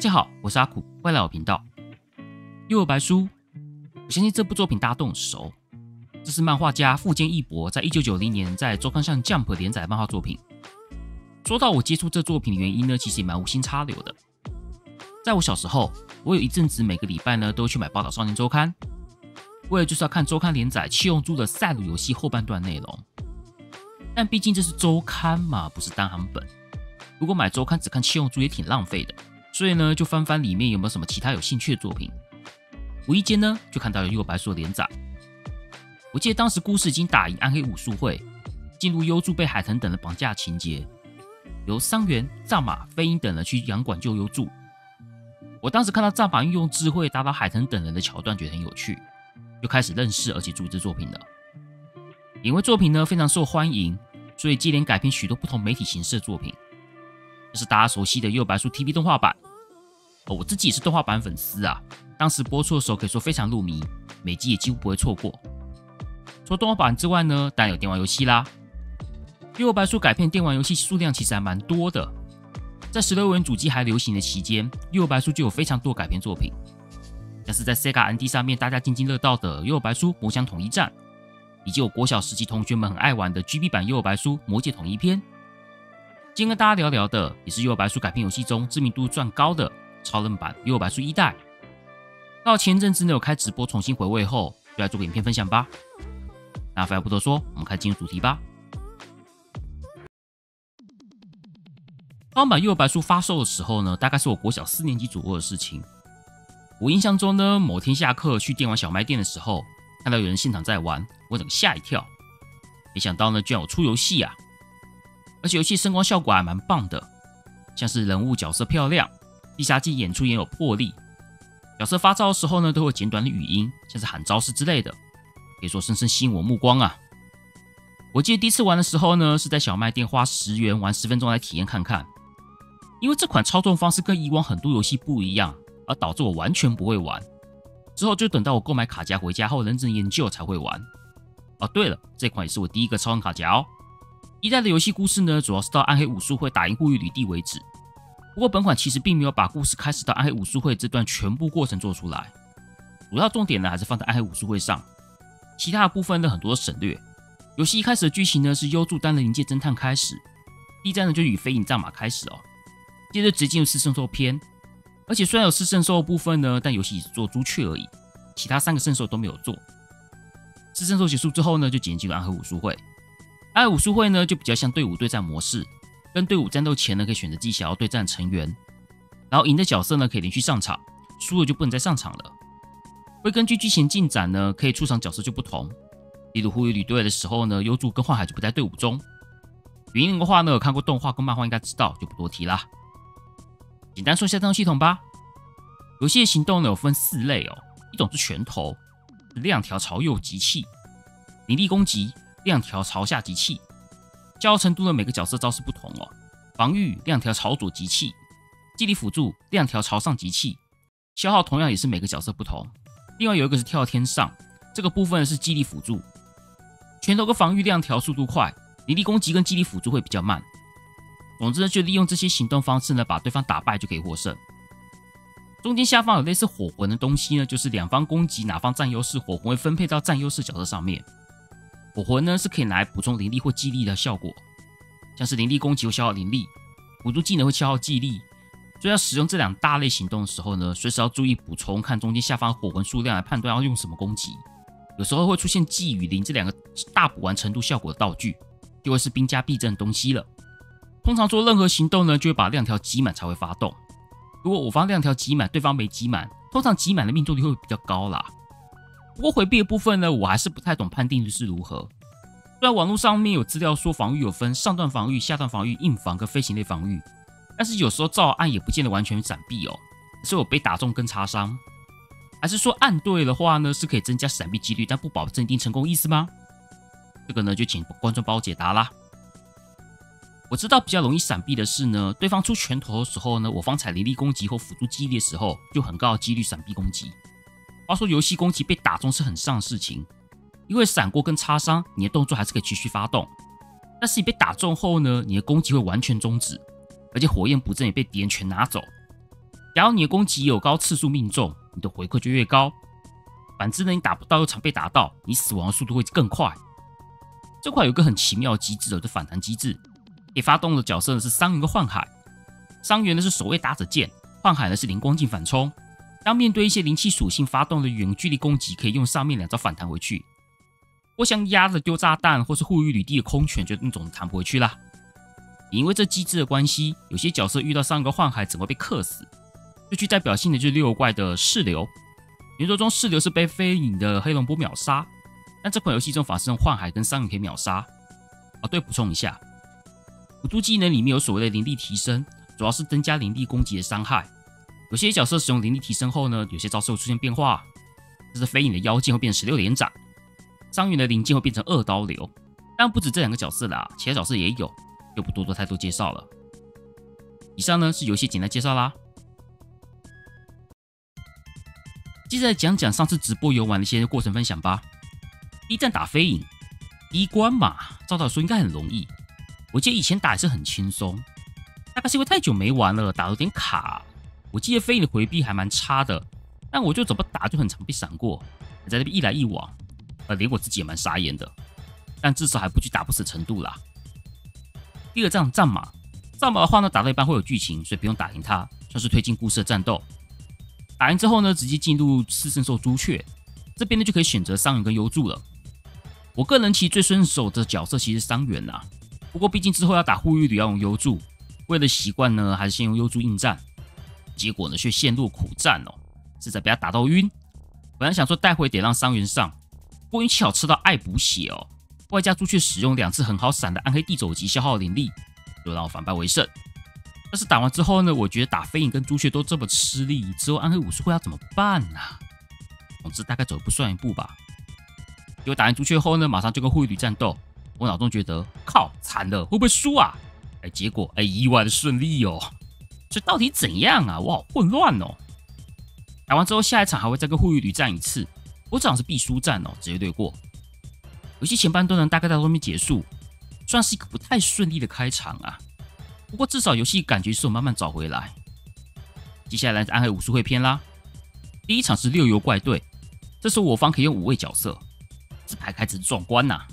大家好，我是阿苦，欢迎来我频道。幽游白书，我相信这部作品大家都很熟。这是漫画家富坚义博在一九九零年在周刊上 Jump 连载漫画作品。说到我接触这作品的原因呢，其实也蛮无心插柳的。在我小时候，我有一阵子每个礼拜呢都去买《报道少年周刊》，为了就是要看周刊连载《弃用珠》的赛鲁游戏后半段内容。但毕竟这是周刊嘛，不是单行本。如果买周刊只看《弃用珠》也挺浪费的，所以呢就翻翻里面有没有什么其他有兴趣的作品。无意间呢就看到了《幽白书》的连载。我记得当时故事已经打赢暗黑武术会，进入幽助被海藤等人绑架情节，由桑原、藏马、飞鹰等人去洋馆救幽助。我当时看到藏马运用智慧打倒海藤等人的桥段，觉得很有趣，就开始认识而且注意这作品了。因为作品呢非常受欢迎，所以接连改编许多不同媒体形式的作品。这是大家熟悉的《幼白书》TV 动画版。哦，我自己也是动画版粉丝啊，当时播出的时候可以说非常入迷，每集也几乎不会错过。除了动画版之外呢，当然有电玩游戏啦。《幽白书》改编电玩游戏数量其实还蛮多的，在十六位元主机还流行的期间，《幽白书》就有非常多改编作品，像是在 Sega ND 上面大家津津乐道的《幽白书：魔想统一战》。以及我国小时期同学们很爱玩的 GB 版《幼白书：魔界统一篇》。今天跟大家聊聊的，也是《幽游白书》改编游戏中知名度算高的超人版《幽游白书一代》。到前阵子呢有开直播重新回味后，就来做个影片分享吧。那废话不多说，我们开始进入主题吧。刚版《幽游白书》发售的时候呢，大概是我国小四年级左右的事情。我印象中呢，某天下课去电玩小卖店的时候。看到有人现场在玩，我整个吓一跳。没想到呢，居然有出游戏啊！而且游戏声光效果还蛮棒的，像是人物角色漂亮，必杀技演出也有魄力。角色发招的时候呢，都会简短的语音，像是喊招式之类的，可以说深深吸引我目光啊！我记得第一次玩的时候呢，是在小卖店花十元玩十分钟来体验看看，因为这款操纵方式跟以往很多游戏不一样，而导致我完全不会玩。之后就等到我购买卡夹回家后认真研究才会玩。哦，对了，这款也是我第一个超人卡夹哦。一代的游戏故事呢，主要是到暗黑武术会打赢护玉吕地为止。不过本款其实并没有把故事开始到暗黑武术会这段全部过程做出来，主要重点呢还是放在暗黑武术会上，其他的部分呢很多省略。游戏一开始的剧情呢是优助担任临界侦探开始，第一站呢就与飞影战马开始哦，接着直接进入四圣兽篇。而且虽然有四圣兽的部分呢，但游戏只做朱雀而已，其他三个圣兽都没有做。四圣兽结束之后呢，就紧接进入暗黑武术会。爱武术会呢，就比较像队伍对战模式，跟队伍战斗前呢，可以选择自己想要对战成员，然后赢的角色呢可以连续上场，输了就不能再上场了。会根据剧情进展呢，可以出场角色就不同。例如呼吁旅队的时候呢，优助跟幻海就不在队伍中。原因的话呢，有看过动画跟漫画应该知道，就不多提啦。简单说一下战斗系统吧。游戏的行动呢有分四类哦，一种是拳头，亮条朝右集气；灵力攻击，亮条朝下集气。消耗程度呢每个角色招式不同哦。防御，亮条朝左集气；技力辅助，亮条朝上集气。消耗同样也是每个角色不同。另外有一个是跳天上，这个部分是技力辅助。拳头跟防御亮条速度快，灵力攻击跟技力辅助会比较慢。总之呢，就利用这些行动方式呢，把对方打败就可以获胜。中间下方有类似火魂的东西呢，就是两方攻击哪方占优势，火魂会分配到占优势角色上面。火魂呢是可以拿来补充灵力或技力的效果，像是灵力攻击会消耗灵力，辅助技能会消耗记忆力。所以要使用这两大类行动的时候呢，随时要注意补充，看中间下方火魂数量来判断要用什么攻击。有时候会出现技与灵这两个大补完程度效果的道具，就会是兵家必争的东西了。通常做任何行动呢，就会把亮条集满才会发动。如果我方亮条集满，对方没集满，通常集满的命中率会比较高啦。不过回避的部分呢，我还是不太懂判定是如何。虽然网络上面有资料说防御有分上段防御、下段防御、硬防跟飞行类防御，但是有时候照按也不见得完全闪避哦，是有被打中跟擦伤。还是说按对的话呢，是可以增加闪避几率，但不保证一定成功意思吗？这个呢，就请观众帮我解答啦。我知道比较容易闪避的是呢，对方出拳头的时候呢，我方踩灵力攻击或辅助击力的时候，就很高的几率闪避攻击。话说游戏攻击被打中是很伤的事情，因为闪过跟擦伤，你的动作还是可以继续发动。但是你被打中后呢，你的攻击会完全终止，而且火焰补正也被敌人全拿走。假如你的攻击有高次数命中，你的回馈就越高；反之呢，你打不到又常被打到，你死亡的速度会更快。这块有个很奇妙机制的，就反弹机制。可以发动的角色呢是伤员跟幻海。伤员呢是守卫打者剑，幻海呢是灵光镜反冲。当面对一些灵气属性发动的远距离攻击，可以用上面两招反弹回去。或像压着丢炸弹，或是护御履地的空拳，就那种弹不回去啦。因为这机制的关系，有些角色遇到上一个幻海，只会被克死。最具代表性的就是六怪的噬流。原作中噬流是被飞影的黑龙波秒杀，但这款游戏中法师用幻海跟伤员可以秒杀。哦，对，补充一下，辅助技能里面有所谓的灵力提升，主要是增加灵力攻击的伤害。有些角色使用灵力提升后呢，有些招式会出现变化。这是飞影的妖剑会变成十六连斩，伤员的灵剑会变成二刀流。但不止这两个角色啦，其他角色也有，就不多做太多介绍了。以上呢是游戏简单介绍啦。接着来讲讲上次直播游玩的一些过程分享吧。第一站打飞影，第一关嘛，照道说应该很容易。我记得以前打也是很轻松，大概是因为太久没玩了，打有点卡。我记得飞影的回避还蛮差的，但我就怎么打就很常被闪过，在那边一来一往，呃，连我自己也蛮傻眼的。但至少还不去打不死程度啦。第二站战马，战马的话呢，打到一半会有剧情，所以不用打赢它，算是推进故事的战斗。打赢之后呢，直接进入四圣兽朱雀这边呢，就可以选择伤员跟幽助了。我个人其实最顺手的角色其实是伤员呐，不过毕竟之后要打护御旅要用幽助，为了习惯呢，还是先用幽助应战。结果呢，却陷入苦战哦，是在被他打到晕。本来想说待会得让伤员上，不过运气好吃到爱补血哦，外加朱雀使用两次很好闪的暗黑地走级消耗灵力，就让我反败为胜。但是打完之后呢，我觉得打飞影跟朱雀都这么吃力，之后暗黑武士会要怎么办呢？总之大概走一步算一步吧。结果打完朱雀后呢，马上就跟护旅战斗，我脑中觉得靠惨了，会不会输啊？哎，结果哎意外的顺利哦。这到底怎样啊？我好混乱哦！打完之后，下一场还会再跟护玉旅战一次。我这场是必输战哦，直接对过。游戏前半段呢，大概到后面结束，算是一个不太顺利的开场啊。不过至少游戏感觉是我慢慢找回来。接下来是暗黑武术会篇啦。第一场是六游怪队，这时候我方可以用五位角色，这牌开始壮观呐。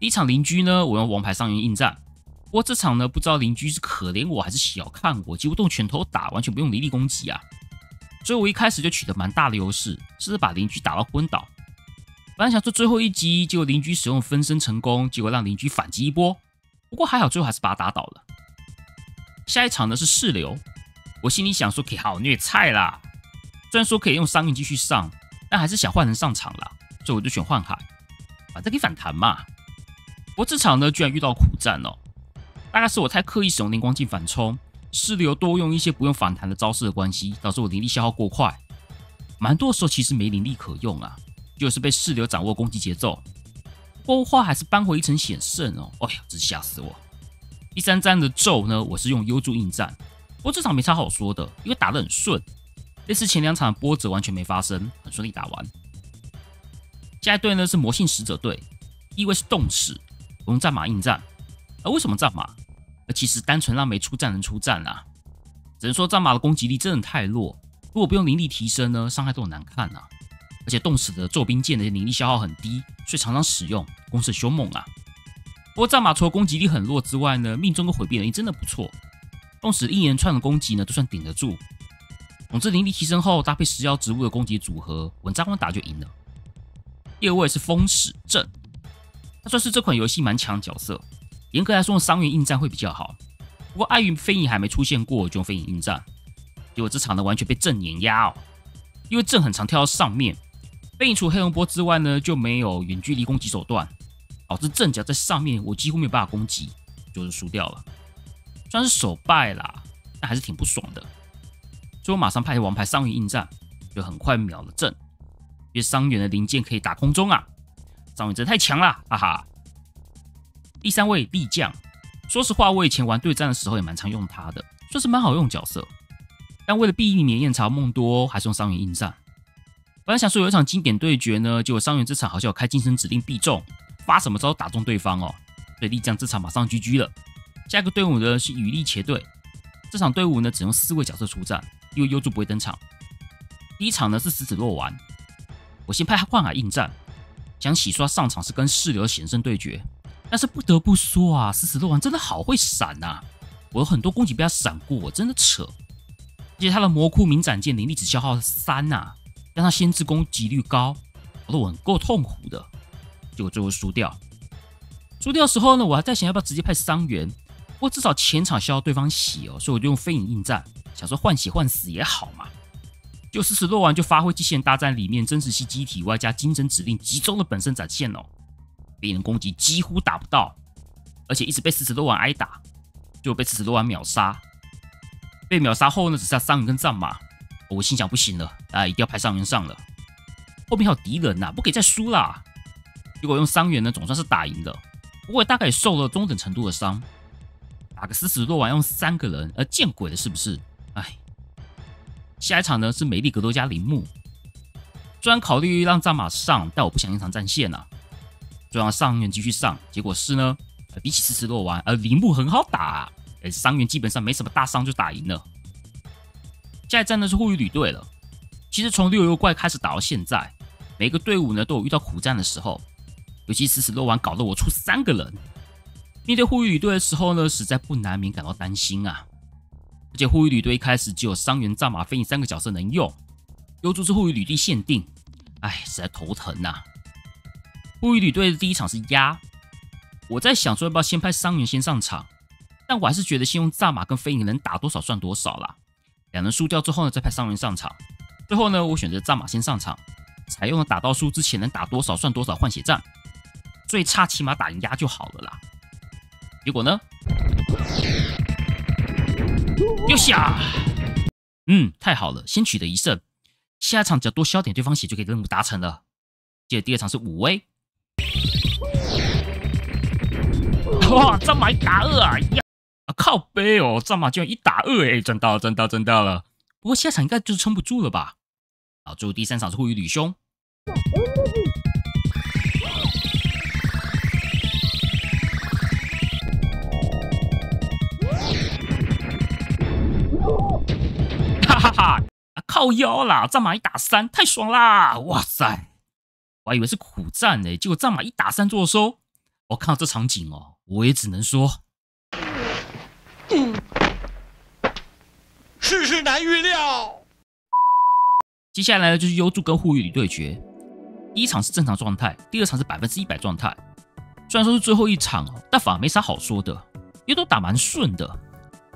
第一场邻居呢，我用王牌伤员应战。不过这场呢，不知道邻居是可怜我还是小看我，几乎动拳头打，完全不用离力攻击啊！所以我一开始就取得蛮大的优势，甚至把邻居打到昏倒。本来想说最后一击，结果邻居使用分身成功，结果让邻居反击一波。不过还好，最后还是把他打倒了。下一场呢是噬流，我心里想说可以好虐菜啦。虽然说可以用伤运继续上，但还是想换人上场啦，所以我就选幻海，反正可以反弹嘛。不过这场呢，居然遇到苦战哦。大概是我太刻意使用灵光镜反冲，势流多用一些不用反弹的招式的关系，导致我灵力消耗过快。蛮多时候其实没灵力可用啊，就是被势流掌握攻击节奏。不过还是扳回一城险胜哦，哎呀，真吓死我！第三战的咒呢，我是用幽助应战，不过这场没啥好说的，因为打得很顺，类似前两场的波折完全没发生，很顺利打完。下一队呢是魔性使者队，意味是动齿，我用战马应战。而为什么战马？而其实单纯让没出战人出战啊，只能说战马的攻击力真的太弱。如果不用灵力提升呢，伤害都很难看啊。而且冻死的骤兵剑的灵力消耗很低，所以常常使用，攻势凶猛啊。不过战马除了攻击力很弱之外呢，命中跟回避能力真的不错。冻死一连串的攻击呢，都算顶得住。总之灵力提升后，搭配石妖植物的攻击组合，稳扎稳打就赢了。第二位是风使阵，他算是这款游戏蛮强角色。严格来说，伤员应战会比较好。不过碍于飞影还没出现过，就用飞影应战。结果这场呢，完全被阵碾压哦。因为阵很常跳到上面，飞影除黑龙波之外呢，就没有远距离攻击手段，导致阵脚在上面，我几乎没有办法攻击，就是输掉了。虽然是首败啦，但还是挺不爽的。所以我马上派王牌伤员应战，就很快秒了阵。因为伤员的零件可以打空中啊，伤员真太强了，哈哈。第三位力将，说实话，我以前玩对战的时候也蛮常用他的，算是蛮好用角色。但为了避免燕巢梦多，还是用伤员应战。本来想说有一场经典对决呢，结果伤员这场好像有开晋升指令必中，发什么招打中对方哦。所以力将这场马上 GG 了。下一个队伍呢是羽力茄队，这场队伍呢只用四位角色出战，因为优助不会登场。第一场呢是死子落丸，我先派幻海应战，想洗刷上场是跟四流的险胜对决，但是不得不说啊，死死落丸真的好会闪呐！我有很多攻击被他闪过，真的扯。而且他的魔窟名斩剑灵力只消耗三呐，让他先制攻击率高，搞得我很够痛苦的。结果最后输掉。输掉时候呢，我还在想要不要直接派伤员，不过至少前场需要对方血哦，所以我就用飞影应战，想说换血换死也好嘛。就死死落王就发挥极限大战里面真实系机体外加精神指令集中的本身展现哦，别人攻击几乎打不到，而且一直被死死落完挨打，就被死死落完秒杀。被秒杀后呢，只剩下伤员跟战马。我心想不行了，啊，一定要派伤员上了。后面还有敌人呐，不可以再输啦。结果用伤员呢，总算是打赢了，不过大概也受了中等程度的伤。打个死死落完用三个人，呃，见鬼了是不是？哎，下一场呢是美丽格斗加铃木。虽然考虑让战马上，但我不想延长战线啊，就让伤员继续上。结果是呢，比起死死落丸，而铃木很好打。哎，伤员基本上没什么大伤就打赢了。下一站呢是护羽旅队了。其实从六游怪开始打到现在，每个队伍呢都有遇到苦战的时候，尤其死死落丸搞得我出三个人。面对护羽旅队的时候呢，实在不难免感到担心啊。而且护羽旅队一开始只有伤员、战马、飞影三个角色能用，优助是护羽旅队限定，哎，实在头疼呐。护羽旅队的第一场是压，我在想说要不要先派伤员先上场。但我还是觉得先用炸马跟飞影能打多少算多少啦。两人输掉之后呢，再派伤员上场。最后呢，我选择炸马先上场，采用了打到输之前能打多少算多少换血战，最差起码打赢压就好了啦。结果呢？又下，嗯，太好了，先取得一胜，下一场只要多消点对方血就可以任务达成了。接着第二场是五威，哇，战马一打二啊！靠背哦，战马居然一打二哎，赚到了，赚到，赚到了。不过下场应该就是撑不住了吧？好，最后第三场是护羽吕兄。哈哈哈！靠腰啦，战马一打三，太爽啦！哇塞，我还以为是苦战呢，结果战马一打三做收。我看到这场景哦，我也只能说。世事难预料。接下来呢，就是优助跟护羽旅对决。第一场是正常状态，第二场是百分之一百状态。虽然说是最后一场哦，但反而没啥好说的，因为都打蛮顺的。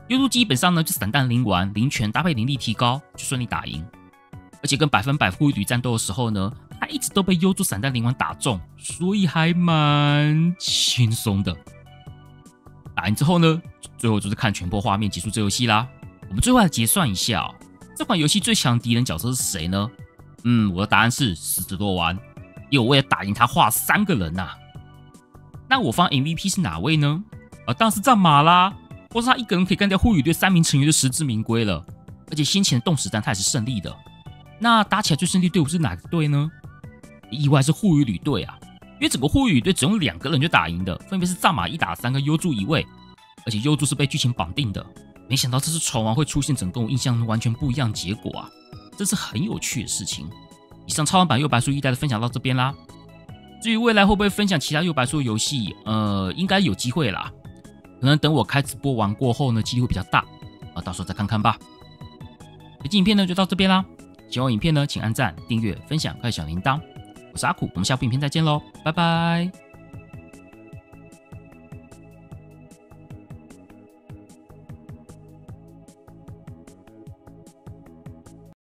优助基本上呢，就散弹灵丸、灵拳搭配灵力提高，就顺利打赢。而且跟百分百护羽旅战斗的时候呢，他一直都被优助散弹灵丸打中，所以还蛮轻松的。打赢之后呢？最后就是看全部画面结束这游戏啦。我们最后来结算一下，这款游戏最强敌人角色是谁呢？嗯，我的答案是狮子多丸，因为我为了打赢他画三个人呐。那我方 MVP 是哪位呢？啊，当然是战马啦，或是他一个人可以干掉护羽队三名成员就实至名归了。而且先前的动实战他也是胜利的。那打起来最胜利队伍是哪个队呢？意外是护羽旅队啊，因为整个护羽旅队只用两个人就打赢的，分别是战马一打三跟优助一位。而且优助是被剧情绑定的，没想到这次闯王会出现整个我印象完全不一样结果啊！这是很有趣的事情。以上超玩版右白书一代的分享到这边啦。至于未来会不会分享其他右白书游戏，呃，应该有机会啦。可能等我开直播完过后呢，几率会比较大啊，到时候再看看吧。本期影片呢就到这边啦。喜欢影片呢，请按赞、订阅、分享，开小铃铛。我是阿酷，我们下部影片再见喽，拜拜。